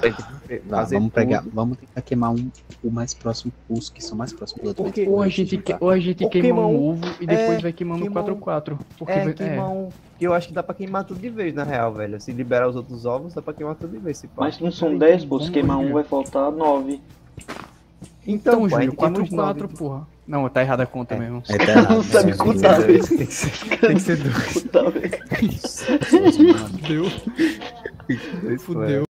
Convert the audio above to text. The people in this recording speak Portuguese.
Tem vamos pegar, vamos tentar queimar um, tipo, o mais próximo, os que são mais próximos do outro. Porque- Ou a gente, que- ou a gente Ou queima queima um um, ovo e depois é, vai queimando um- 4x4. Porque É, vai- queimar é. um. que Eu acho que dá pra queimar tudo de vez, na real, velho. Se liberar os outros ovos, dá pra queimar tudo de vez. Se pá. Mas não são 10, pô. Se então, queimar um vai faltar 9. Então, então Júlio, queima os 4x4, porra. Não, tá errada a conta É. mesmo. É, tá errado, Não sabe né? contar, velho. Tem que ser dois. Fudeu. Dois, Fudeu.